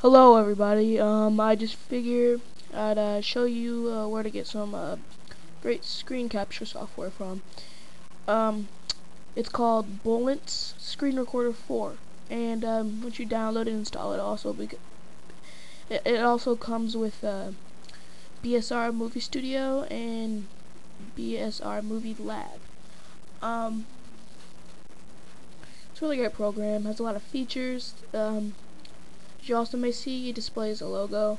Hello everybody, um, I just figured I'd uh, show you uh, where to get some uh, great screen capture software from. Um, it's called Bulent's Screen Recorder 4 and um, once you download and install it also it, it also comes with uh, BSR Movie Studio and BSR Movie Lab. Um, it's a really great program, has a lot of features. Um, you also may see displays a logo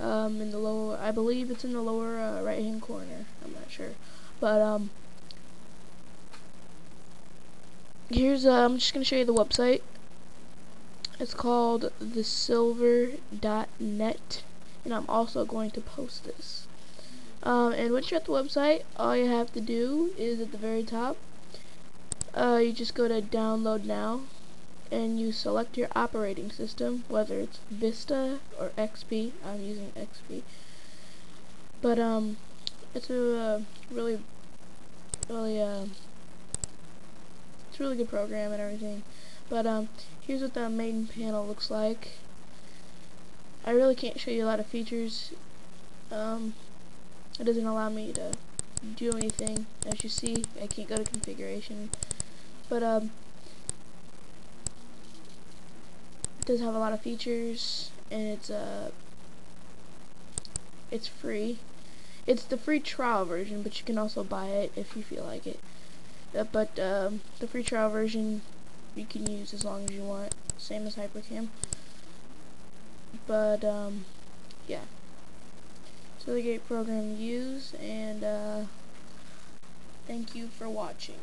um, in the lower, I believe it's in the lower uh, right hand corner, I'm not sure, but um, here's, uh, I'm just going to show you the website, it's called thesilver.net, and I'm also going to post this. Um, and once you're at the website, all you have to do is at the very top, uh, you just go to download now, and you select your operating system, whether it's Vista or XP. I'm using XP. But um, it's a uh, really, really uh, it's a really good program and everything. But um, here's what the main panel looks like. I really can't show you a lot of features. Um, it doesn't allow me to do anything. As you see, I can't go to configuration. But um, does have a lot of features and it's uh it's free. It's the free trial version but you can also buy it if you feel like it. Uh, but um, the free trial version you can use as long as you want same as Hypercam. But um, yeah. A really great program use and uh, thank you for watching